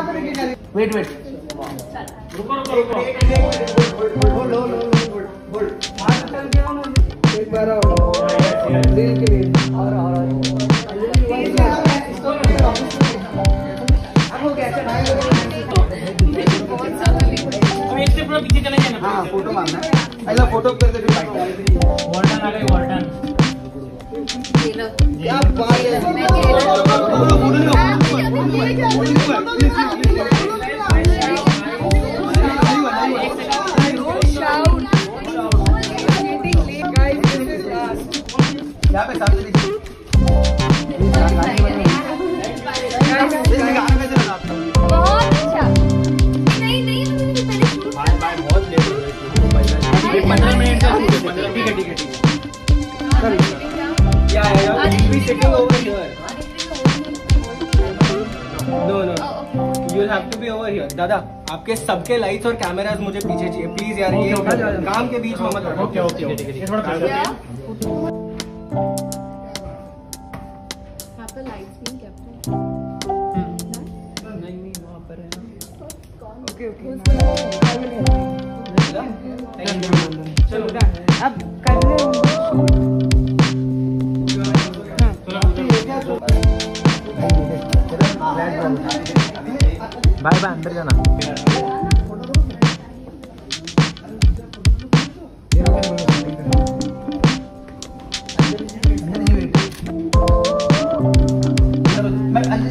Wait wait रुको रुको रुको एक बार और दिल के लिए और और अब हो। गया चल अब एक से पूरा पीछे हाँ फ़ोटो मारना है। पहले फ़ोटो कर दे फिर वॉर्डन आ गए वॉर्डन क्या बात है। यहाँ पे सामने देखिए इसमें गाना कैसे लगाते हो? पंद्रह मिनट का ठीक है ठीक है ठीक है Yeah, yeah, yeah. Sitting over here. No, no. You'll have to be over here. दादा आपके सबके लाइट्स और कैमरास मुझे पीछे चाहिए प्लीज़ यार ये काम के बीच में मत रखो ओके ओके पे लाइट्स नहीं नहीं नहीं वहाँ पर है ओके ओके चलो अब कर रहे हैं बाय बाय अंदर जाना But, uh,